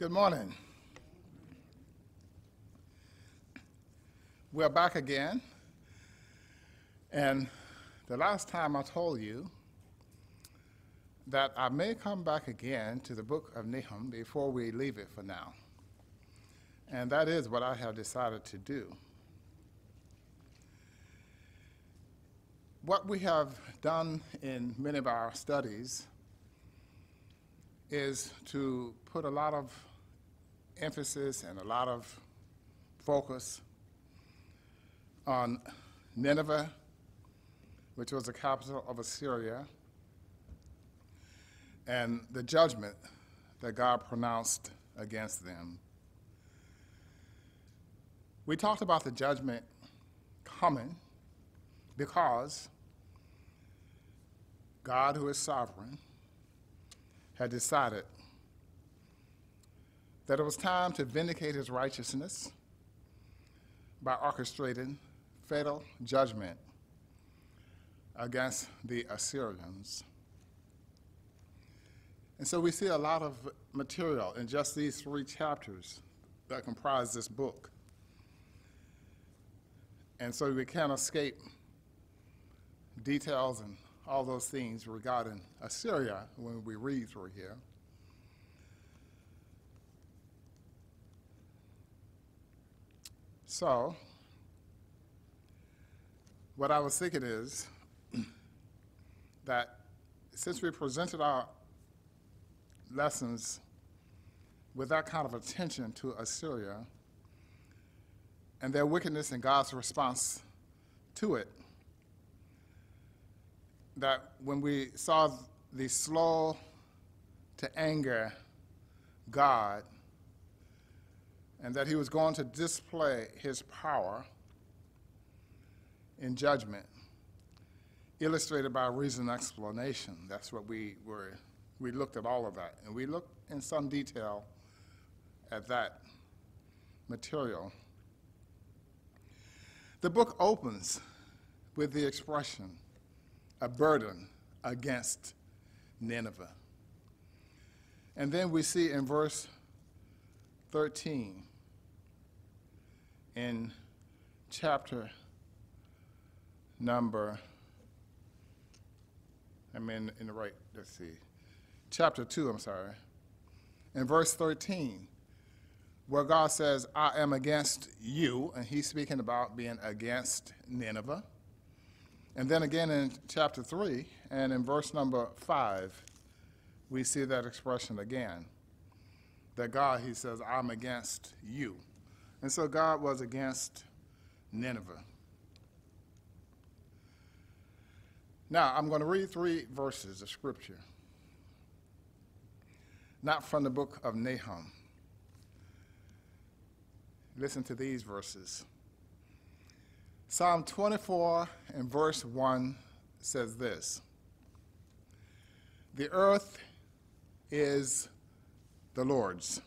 Good morning. We're back again. And the last time I told you that I may come back again to the book of Nahum before we leave it for now. And that is what I have decided to do. What we have done in many of our studies is to put a lot of emphasis and a lot of focus on Nineveh, which was the capital of Assyria, and the judgment that God pronounced against them. We talked about the judgment coming because God, who is sovereign, had decided that it was time to vindicate his righteousness by orchestrating fatal judgment against the Assyrians. And so we see a lot of material in just these three chapters that comprise this book. And so we can't escape details and all those things regarding Assyria when we read through here. So, what I was thinking is that since we presented our lessons with that kind of attention to Assyria and their wickedness and God's response to it, that when we saw the slow to anger God and that he was going to display his power in judgment, illustrated by reason and explanation. That's what we were, we looked at all of that. And we looked in some detail at that material. The book opens with the expression, a burden against Nineveh. And then we see in verse 13 in chapter number, I'm in, in the right, let's see, chapter 2, I'm sorry, in verse 13, where God says, I am against you, and he's speaking about being against Nineveh. And then again in chapter 3 and in verse number 5, we see that expression again. That God, he says, I'm against you. And so God was against Nineveh. Now, I'm going to read three verses of scripture, not from the book of Nahum. Listen to these verses. Psalm 24 and verse 1 says this The earth is the Lord's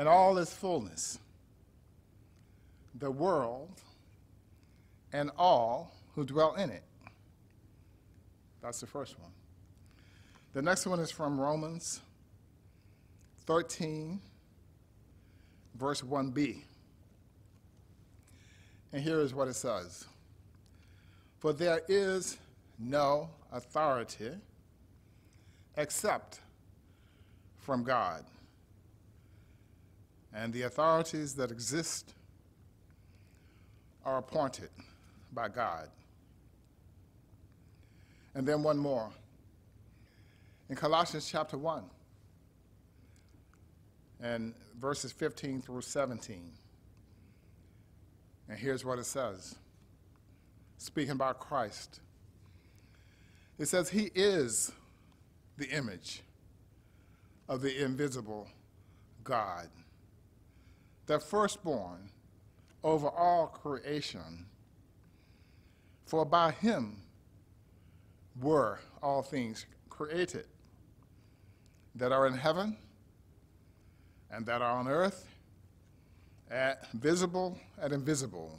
and all its fullness, the world and all who dwell in it. That's the first one. The next one is from Romans 13, verse 1b. And here is what it says For there is no authority except from God. And the authorities that exist are appointed by God. And then one more. In Colossians chapter 1, and verses 15 through 17. And here's what it says speaking about Christ. It says, He is the image of the invisible God the firstborn over all creation. For by him were all things created that are in heaven and that are on earth, at visible and invisible,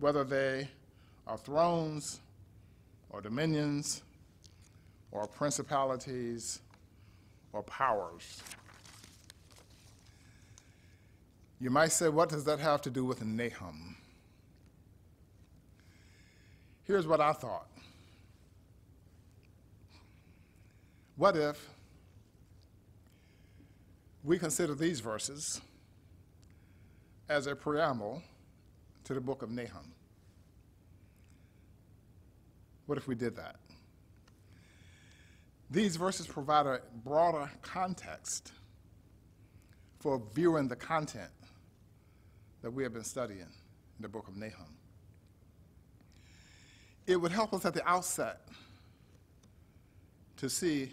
whether they are thrones or dominions or principalities or powers. You might say, what does that have to do with Nahum? Here's what I thought. What if we consider these verses as a preamble to the book of Nahum? What if we did that? These verses provide a broader context for viewing the content that we have been studying in the book of Nahum. It would help us at the outset to see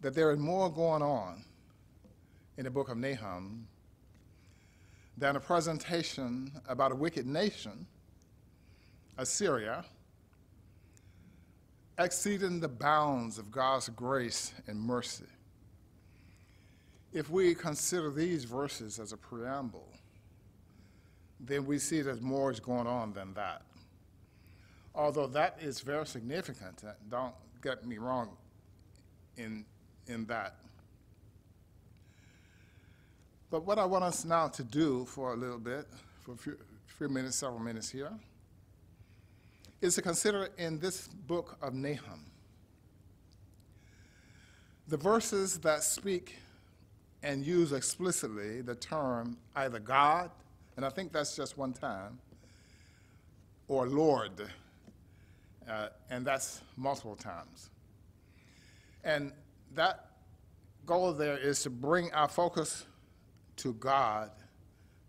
that there is more going on in the book of Nahum than a presentation about a wicked nation, Assyria, exceeding the bounds of God's grace and mercy. If we consider these verses as a preamble, then we see that more is going on than that. Although that is very significant, don't get me wrong in, in that. But what I want us now to do for a little bit, for a few, few minutes, several minutes here, is to consider in this book of Nahum the verses that speak and use explicitly the term either God, and I think that's just one time, or Lord, uh, and that's multiple times. And that goal there is to bring our focus to God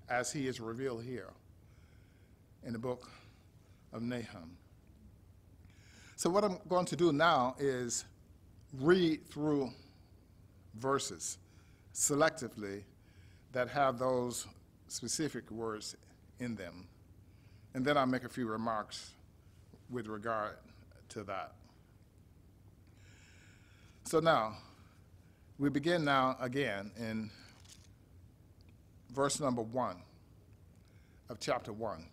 as He is revealed here in the book of Nahum. So, what I'm going to do now is read through verses selectively that have those specific words in them. And then I'll make a few remarks with regard to that. So now, we begin now again in verse number one of chapter one.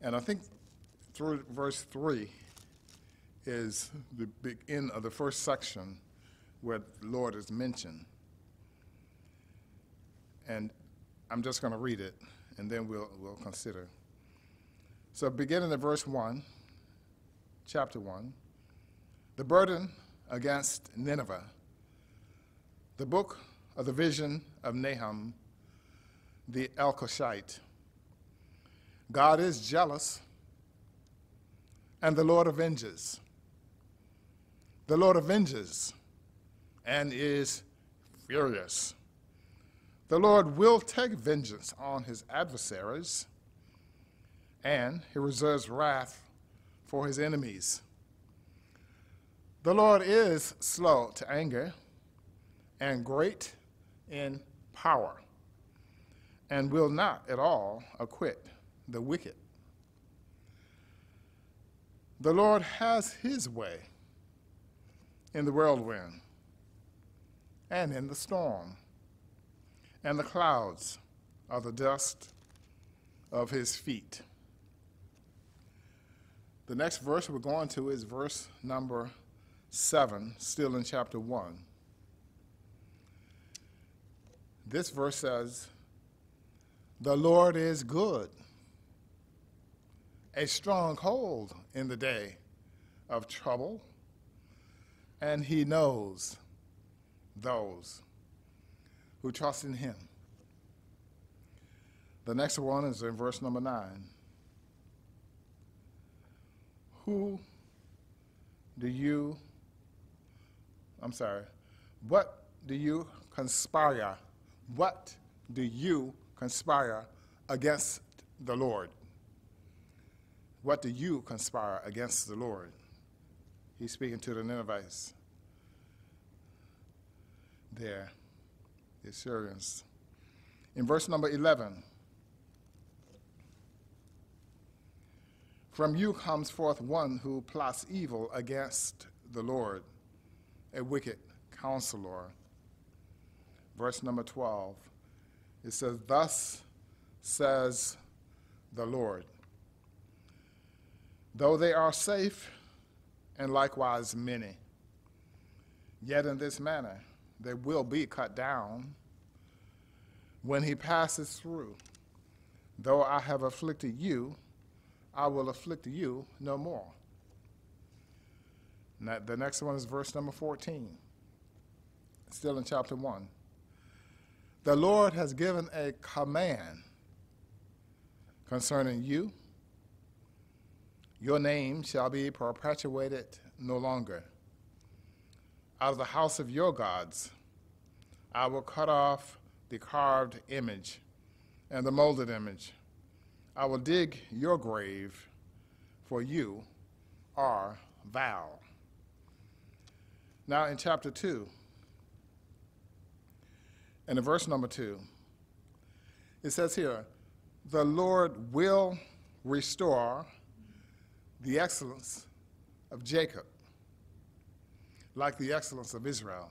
And I think through verse 3 is the begin of the first section where the Lord is mentioned. And I'm just going to read it, and then we'll, we'll consider. So, beginning at verse 1, chapter 1, the burden against Nineveh, the book of the vision of Nahum, the Elkoshite. God is jealous and the Lord avenges. The Lord avenges and is furious. The Lord will take vengeance on his adversaries, and he reserves wrath for his enemies. The Lord is slow to anger and great in power, and will not at all acquit the wicked. The Lord has his way in the whirlwind and in the storm, and the clouds are the dust of his feet. The next verse we're going to is verse number seven, still in chapter one. This verse says, The Lord is good a stronghold in the day of trouble, and he knows those who trust in him. The next one is in verse number nine. Who do you, I'm sorry, what do you conspire? What do you conspire against the Lord? What do you conspire against the Lord? He's speaking to the Ninevites there, the Assyrians. In verse number 11, from you comes forth one who plots evil against the Lord, a wicked counselor. Verse number 12, it says, Thus says the Lord though they are safe and likewise many. Yet in this manner they will be cut down when he passes through. Though I have afflicted you, I will afflict you no more. Now, the next one is verse number 14, still in chapter 1. The Lord has given a command concerning you. Your name shall be perpetuated no longer. Out of the house of your gods, I will cut off the carved image and the molded image. I will dig your grave, for you are vile. Now, in chapter 2, and in verse number 2, it says here, the Lord will restore the excellence of Jacob, like the excellence of Israel.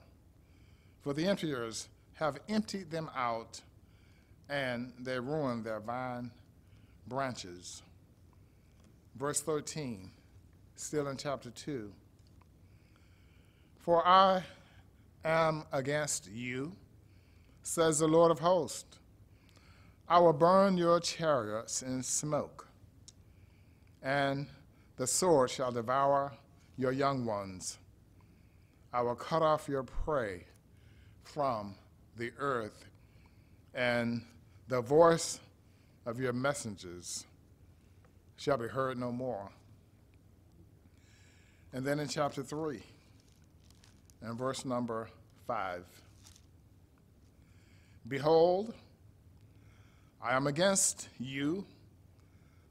For the emptiers have emptied them out, and they ruined their vine branches. Verse 13, still in chapter 2. For I am against you, says the Lord of hosts. I will burn your chariots in smoke, and the sword shall devour your young ones. I will cut off your prey from the earth, and the voice of your messengers shall be heard no more. And then in chapter 3, and verse number 5 Behold, I am against you,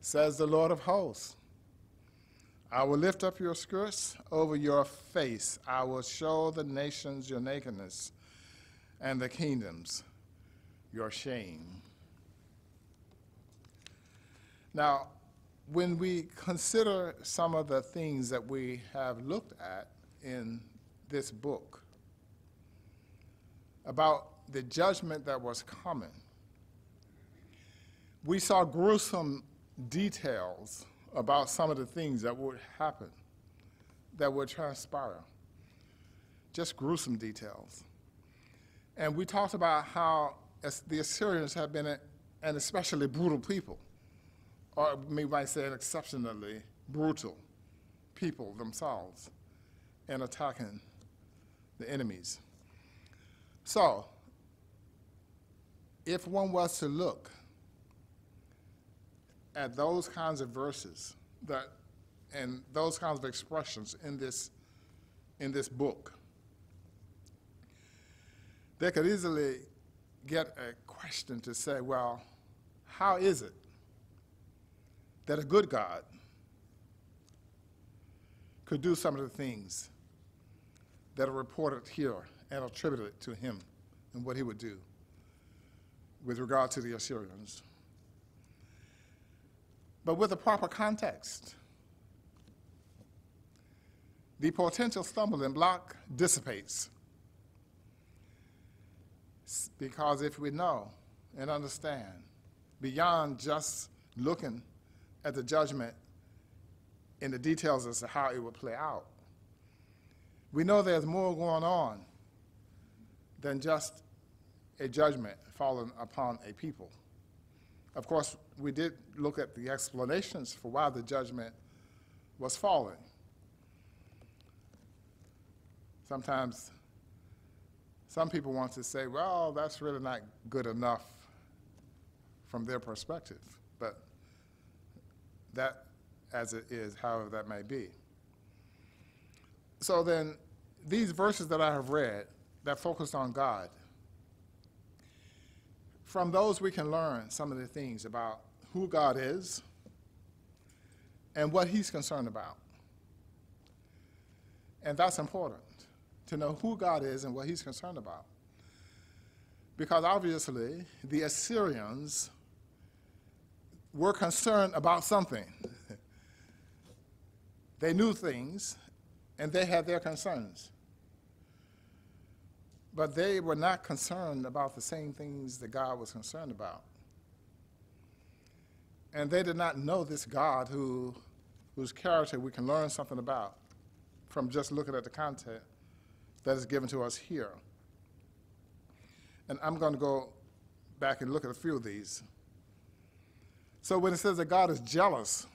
says the Lord of hosts. I will lift up your skirts over your face. I will show the nations your nakedness and the kingdoms your shame. Now, when we consider some of the things that we have looked at in this book about the judgment that was coming, we saw gruesome details about some of the things that would happen, that would transpire. Just gruesome details. And we talked about how the Assyrians have been an especially brutal people, or we might say an exceptionally brutal people themselves in attacking the enemies. So, if one was to look at those kinds of verses that and those kinds of expressions in this in this book, they could easily get a question to say, well, how is it that a good God could do some of the things that are reported here and attributed to him and what he would do with regard to the Assyrians? But with a proper context. The potential stumbling block dissipates. Because if we know and understand beyond just looking at the judgment in the details as to how it would play out, we know there's more going on than just a judgment fallen upon a people. Of course, we did look at the explanations for why the judgment was falling. Sometimes some people want to say, well, that's really not good enough from their perspective, but that as it is, however that may be. So then, these verses that I have read that focus on God, from those, we can learn some of the things about who God is and what He's concerned about. And that's important to know who God is and what He's concerned about. Because obviously, the Assyrians were concerned about something. they knew things, and they had their concerns. But they were not concerned about the same things that God was concerned about. And they did not know this God who, whose character we can learn something about from just looking at the content that is given to us here. And I'm going to go back and look at a few of these. So when it says that God is jealous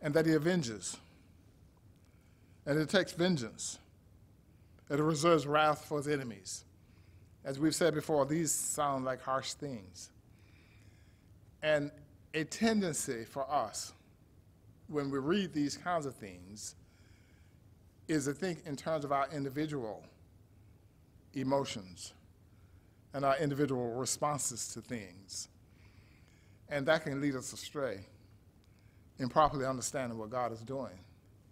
and that he avenges, and it takes vengeance, and it reserves wrath for his enemies. As we've said before, these sound like harsh things. And a tendency for us when we read these kinds of things is to think in terms of our individual emotions and our individual responses to things. And that can lead us astray in properly understanding what God is doing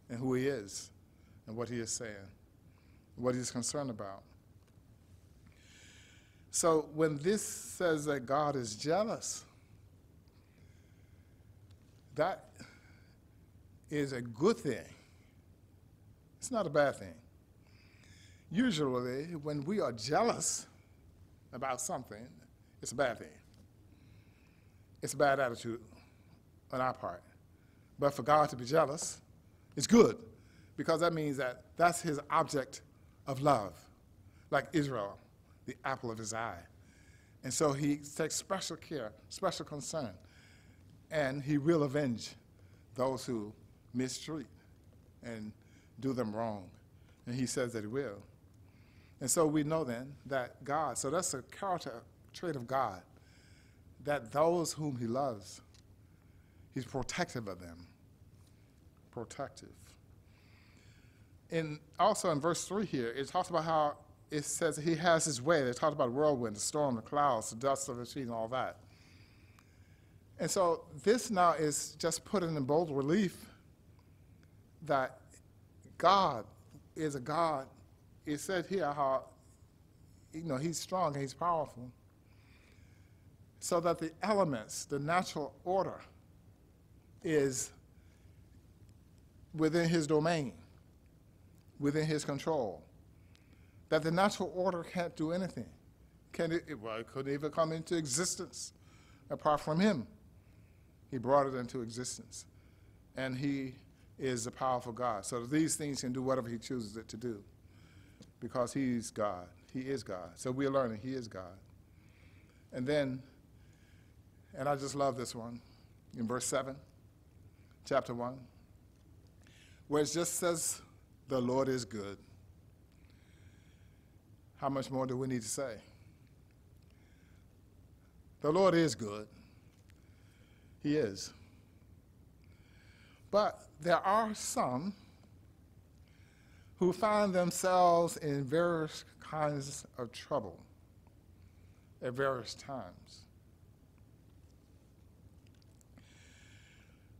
and who He is and what He is saying, what He's concerned about. So when this says that God is jealous, that is a good thing. It's not a bad thing. Usually, when we are jealous about something, it's a bad thing. It's a bad attitude on our part. But for God to be jealous, it's good because that means that that's his object of love, like Israel, the apple of his eye. And so he takes special care, special concern, and he will avenge those who mistreat and do them wrong. And he says that he will. And so we know then that God, so that's a character trait of God, that those whom he loves, he's protective of them. Protective. And also in verse 3 here, it talks about how it says he has his way. They talked about whirlwind, the storm, the clouds, the dust of the sea, and all that. And so this now is just put in bold relief that God is a God. It said here how, you know, he's strong and he's powerful. So that the elements, the natural order, is within his domain, within his control. That the natural order can't do anything. Can it, well, it couldn't even come into existence apart from him. He brought it into existence. And he is a powerful God. So these things can do whatever he chooses it to do because he's God. He is God. So we're learning he is God. And then, and I just love this one in verse 7, chapter 1, where it just says, The Lord is good. How much more do we need to say? The Lord is good. He is. But there are some who find themselves in various kinds of trouble at various times.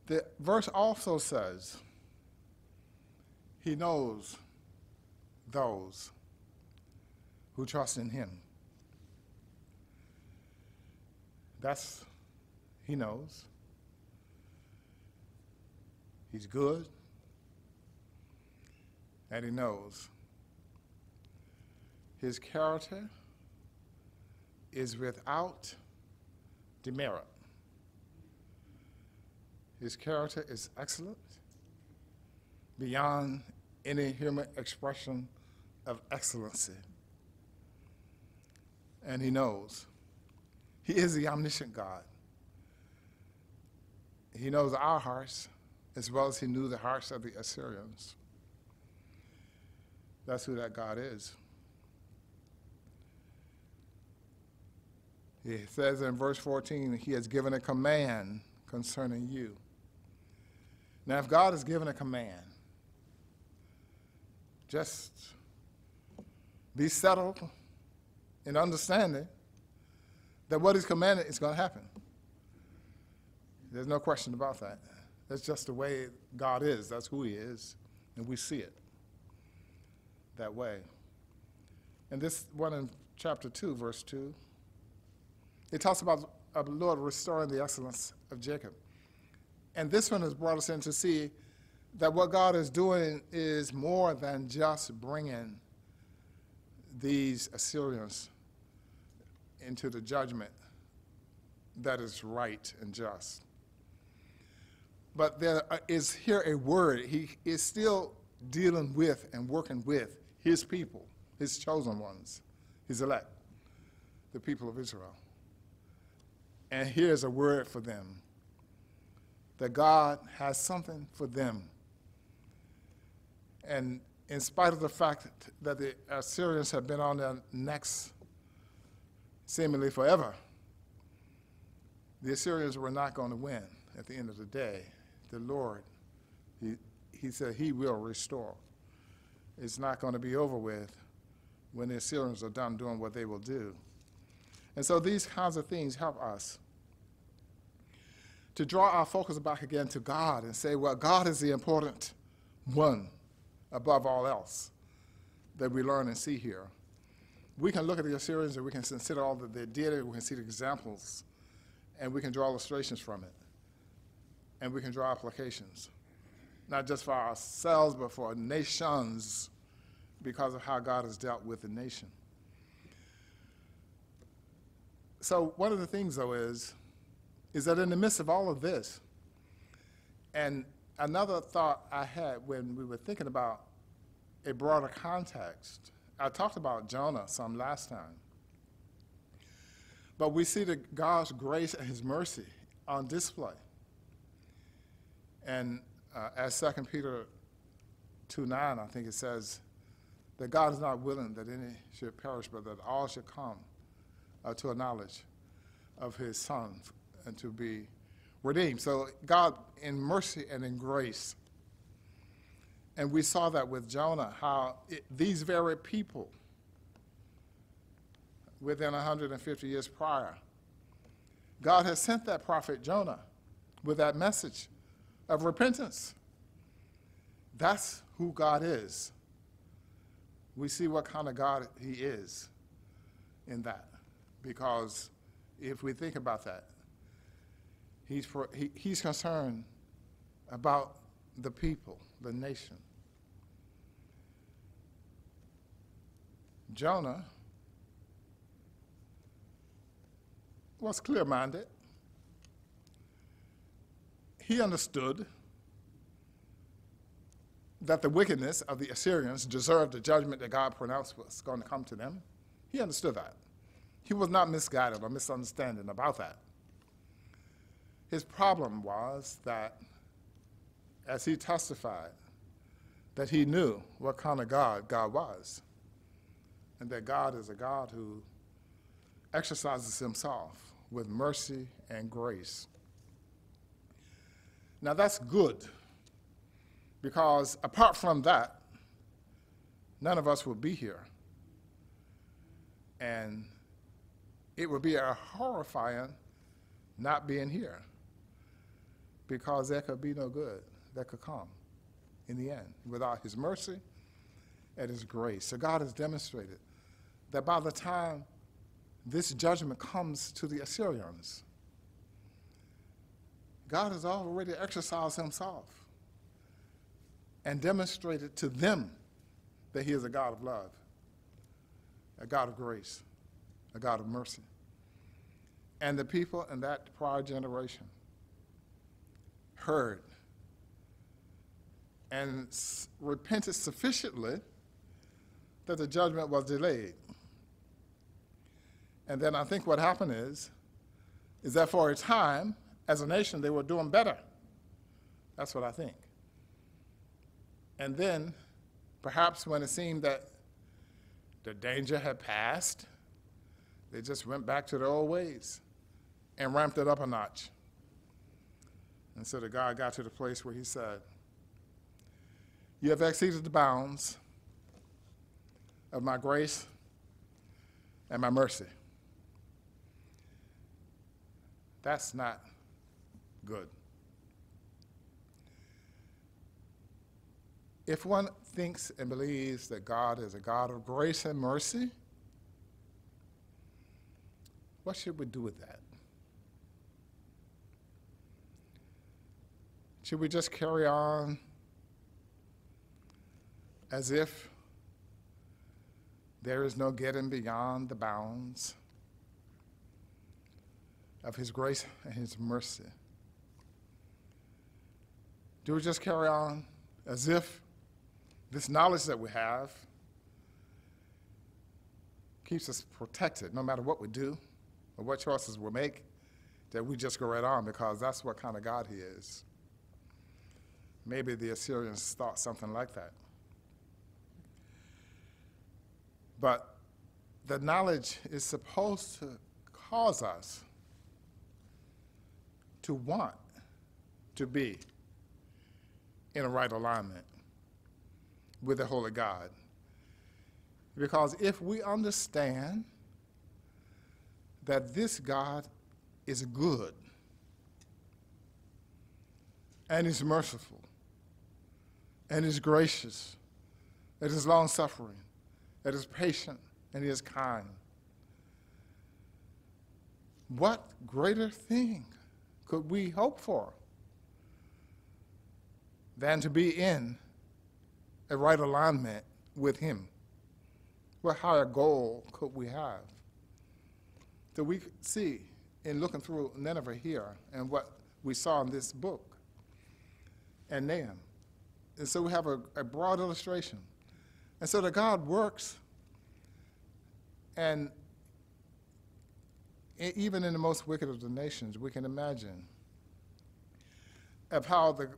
The verse also says, He knows those who trust in Him. That's, He knows. He's good, and he knows. His character is without demerit. His character is excellent, beyond any human expression of excellency. And he knows. He is the omniscient God. He knows our hearts as well as he knew the hearts of the Assyrians. That's who that God is. He says in verse 14, He has given a command concerning you. Now, if God has given a command, just be settled in understanding that what is commanded is going to happen. There's no question about that. That's just the way God is. That's who He is. And we see it that way. And this one in chapter 2, verse 2, it talks about the Lord restoring the excellence of Jacob. And this one has brought us in to see that what God is doing is more than just bringing these Assyrians into the judgment that is right and just. But there is here a word. He is still dealing with and working with his people, his chosen ones, his elect, the people of Israel. And here's a word for them that God has something for them. And in spite of the fact that the Assyrians have been on their necks seemingly forever, the Assyrians were not going to win at the end of the day. The Lord, he, he said, He will restore. It's not going to be over with when the Assyrians are done doing what they will do. And so these kinds of things help us to draw our focus back again to God and say, well, God is the important one above all else that we learn and see here. We can look at the Assyrians and we can consider all that they did, we can see the examples, and we can draw illustrations from it, and we can draw applications, not just for ourselves, but for nations, because of how God has dealt with the nation. So, one of the things, though, is is that in the midst of all of this, and another thought I had when we were thinking about a broader context, I talked about Jonah some last time. But we see the God's grace and his mercy on display. And uh, as 2 Peter 2 9, I think it says that God is not willing that any should perish, but that all should come uh, to a knowledge of his Son and to be redeemed. So God in mercy and in grace. And we saw that with Jonah, how it, these very people, within 150 years prior, God has sent that prophet Jonah with that message of repentance. That's who God is. We see what kind of God he is in that. Because if we think about that, He's, for, he, he's concerned about the people, the nation. Jonah was clear minded. He understood that the wickedness of the Assyrians deserved the judgment that God pronounced was going to come to them. He understood that. He was not misguided or misunderstanding about that. His problem was that, as he testified, that he knew what kind of God God was, and that God is a God who exercises himself with mercy and grace. Now that's good, because apart from that, none of us will be here. And it would be a horrifying not being here because there could be no good that could come in the end without his mercy and his grace. So God has demonstrated that by the time this judgment comes to the Assyrians, God has already exercised himself and demonstrated to them that he is a God of love, a God of grace, a God of mercy. And the people in that prior generation heard and repented sufficiently that the judgment was delayed. And then I think what happened is, is that for a time, as a nation, they were doing better. That's what I think. And then, perhaps when it seemed that the danger had passed, they just went back to their old ways and ramped it up a notch. And so the God got to the place where he said, You have exceeded the bounds of my grace and my mercy. That's not good. If one thinks and believes that God is a God of grace and mercy, what should we do with that? Should we just carry on as if there is no getting beyond the bounds of His grace and His mercy? Do we just carry on as if this knowledge that we have keeps us protected no matter what we do or what choices we make, that we just go right on because that's what kind of God He is. Maybe the Assyrians thought something like that. But the knowledge is supposed to cause us to want to be in a right alignment with the Holy God. Because if we understand that this God is good and is merciful and is gracious, that is long suffering, that is patient, and is kind. What greater thing could we hope for than to be in a right alignment with him? What higher goal could we have? That we see in looking through Nineveh here and what we saw in this book and Nahum. And so we have a, a broad illustration. And so that God works and even in the most wicked of the nations, we can imagine of how the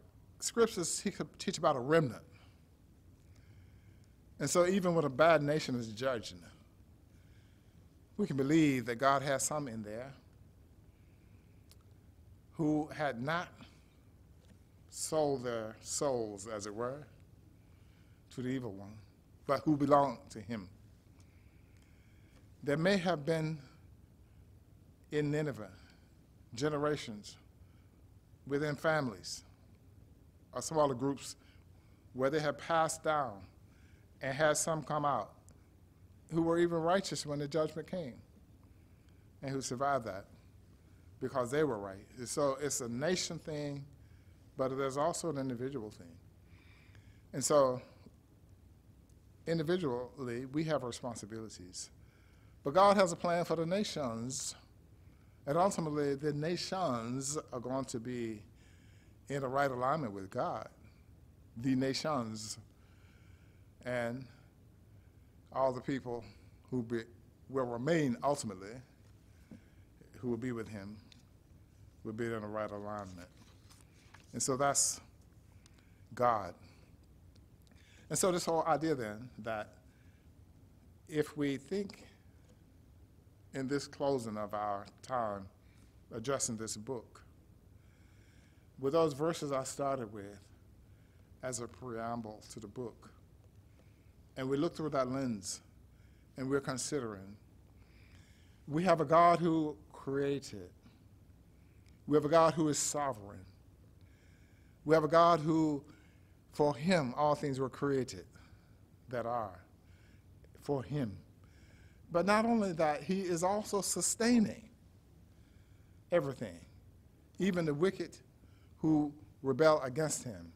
scriptures teach- about a remnant. And so, even when a bad nation is judged, we can believe that God has some in there who had not sold their souls, as it were, to the evil one, but who belonged to Him. There may have been in Nineveh generations within families or smaller groups where they had passed down and had some come out who were even righteous when the judgment came and who survived that because they were right. So it's a nation thing, but there's also an individual thing. And so individually, we have responsibilities. But God has a plan for the nations, and ultimately, the nations are going to be in the right alignment with God. The nations and all the people who be, will remain ultimately, who will be with Him, will be in the right alignment. And so that's God. And so, this whole idea then that if we think in this closing of our time addressing this book, with those verses I started with as a preamble to the book, and we look through that lens and we're considering, we have a God who created, we have a God who is sovereign, we have a God who, for him, all things were created that are, for him. But not only that, he is also sustaining everything, even the wicked who rebel against him.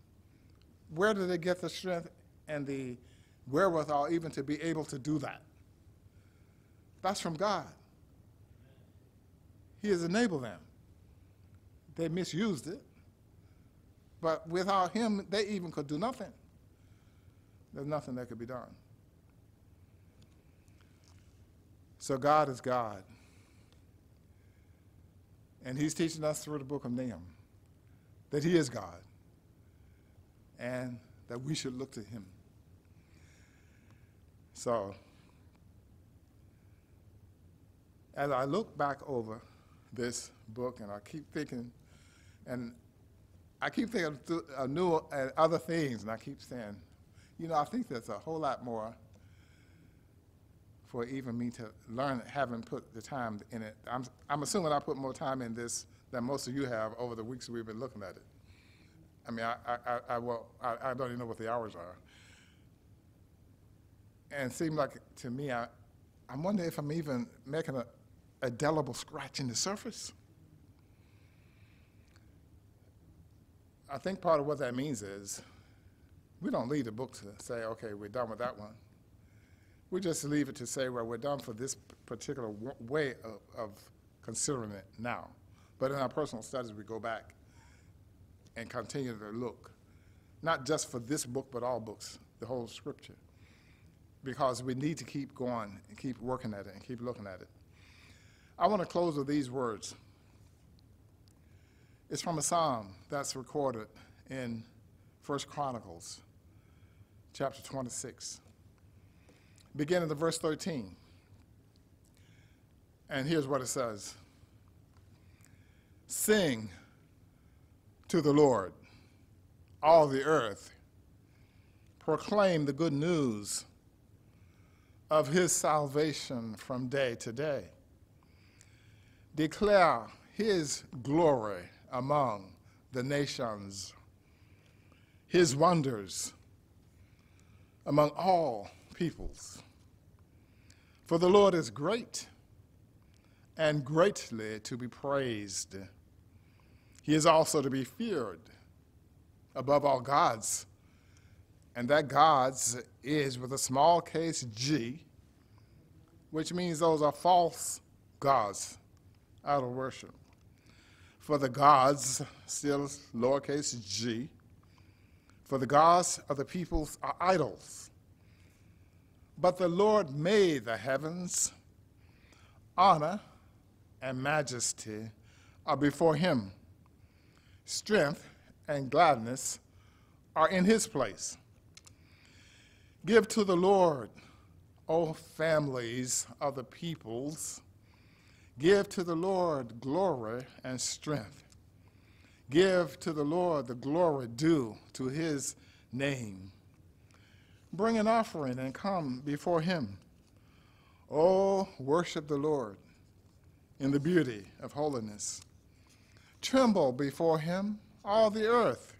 Where do they get the strength and the wherewithal even to be able to do that? That's from God. He has enabled them. They misused it, but without him, they even could do nothing. There's nothing that could be done. So God is God. And he's teaching us through the book of Nahum that he is God and that we should look to him. So, as I look back over this book and I keep thinking, and I keep thinking of uh, new and other things, and I keep saying, you know, I think there's a whole lot more for even me to learn, having put the time in it. I'm, I'm assuming I put more time in this than most of you have over the weeks we've been looking at it. I mean, I, I, I, I well, I, I don't even know what the hours are. And it seemed like to me, I, I'm wondering if I'm even making a, a scratch in the surface. I think part of what that means is we don't leave the book to say, okay, we're done with that one. We just leave it to say, well, we're done for this particular way of, of considering it now. But in our personal studies, we go back and continue to look, not just for this book, but all books the whole scripture because we need to keep going and keep working at it and keep looking at it. I want to close with these words. It's from a psalm that's recorded in First Chronicles, chapter 26, beginning at verse 13. And here's what it says Sing to the Lord, all the earth. Proclaim the good news of his salvation from day to day. Declare his glory among the nations, his wonders among all peoples. For the Lord is great and greatly to be praised. He is also to be feared above all gods and that gods is with a small case g, which means those are false gods of worship. For the gods, still lowercase g, for the gods of the peoples are idols. But the Lord made the heavens, honor and majesty are before him. Strength and gladness are in his place. Give to the Lord, O families of the peoples. Give to the Lord glory and strength. Give to the Lord the glory due to his name. Bring an offering and come before him. Oh, worship the Lord in the beauty of holiness. Tremble before him, all the earth.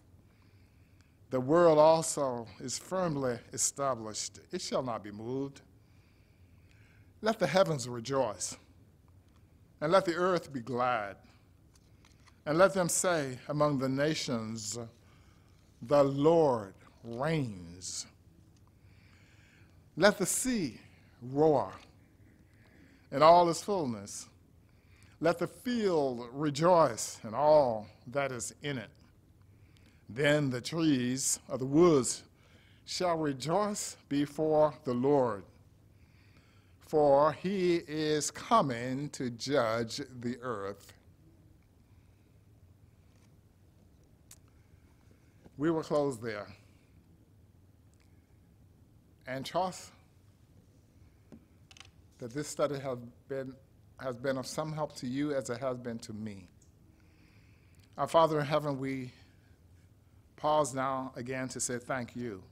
The world also is firmly established, it shall not be moved. Let the heavens rejoice, and let the earth be glad, and let them say among the nations, The Lord reigns. Let the sea roar in all its fullness. Let the field rejoice and all that is in it. Then the trees of the woods shall rejoice before the Lord, for he is coming to judge the earth. We will close there. And trust that this study has been, has been of some help to you as it has been to me. Our Father in heaven, we pause now again to say thank you.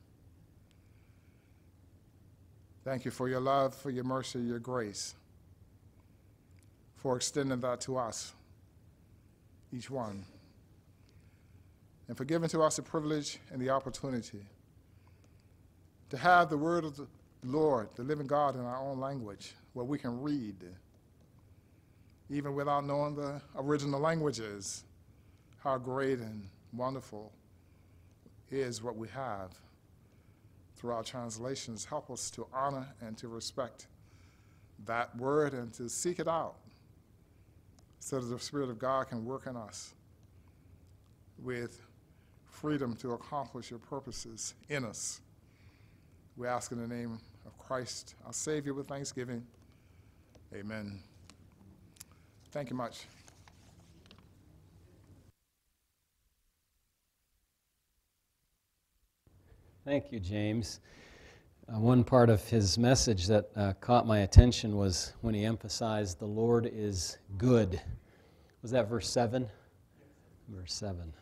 Thank you for your love, for your mercy, your grace, for extending that to us, each one, and for giving to us the privilege and the opportunity to have the word of the Lord, the living God, in our own language, where we can read, even without knowing the original languages, how great and wonderful is what we have through our translations. Help us to honor and to respect that word and to seek it out so that the Spirit of God can work in us with freedom to accomplish your purposes in us. We ask in the name of Christ, our Savior, with thanksgiving. Amen. Thank you much. Thank you, James. Uh, one part of his message that uh, caught my attention was when he emphasized the Lord is good. Was that verse 7? Verse 7.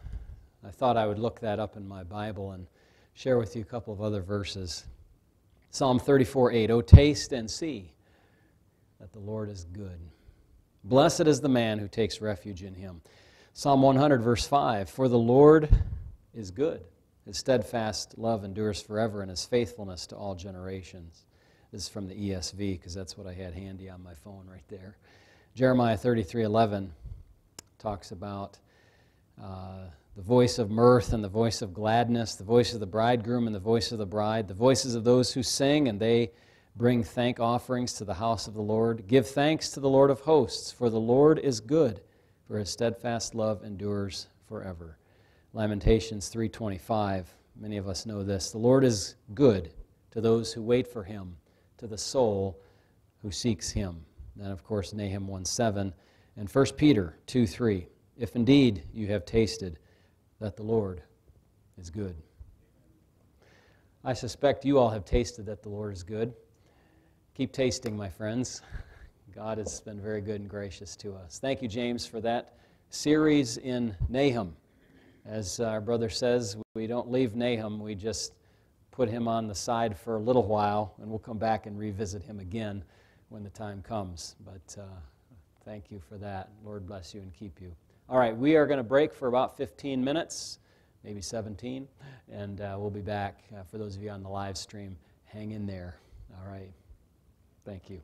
I thought I would look that up in my Bible and share with you a couple of other verses. Psalm 34 8. Oh, taste and see that the Lord is good. Blessed is the man who takes refuge in him. Psalm 100, verse 5. For the Lord is good his steadfast love endures forever, and his faithfulness to all generations. This is from the ESV because that's what I had handy on my phone right there. Jeremiah 33 11 talks about uh, the voice of mirth and the voice of gladness, the voice of the bridegroom and the voice of the bride, the voices of those who sing, and they bring thank offerings to the house of the Lord. Give thanks to the Lord of hosts, for the Lord is good, for his steadfast love endures forever. Lamentations 3:25 Many of us know this. The Lord is good to those who wait for him, to the soul who seeks him. Then, of course, Nahum 1:7 and 1 Peter 2:3. If indeed you have tasted that the Lord is good. I suspect you all have tasted that the Lord is good. Keep tasting, my friends. God has been very good and gracious to us. Thank you, James, for that series in Nahum. As our brother says, we don't leave Nahum, we just put him on the side for a little while, and we'll come back and revisit him again when the time comes. But uh, thank you for that. Lord bless you and keep you. All right, we are going to break for about 15 minutes, maybe 17, and uh, we'll be back. Uh, for those of you on the live stream, hang in there. All right. Thank you.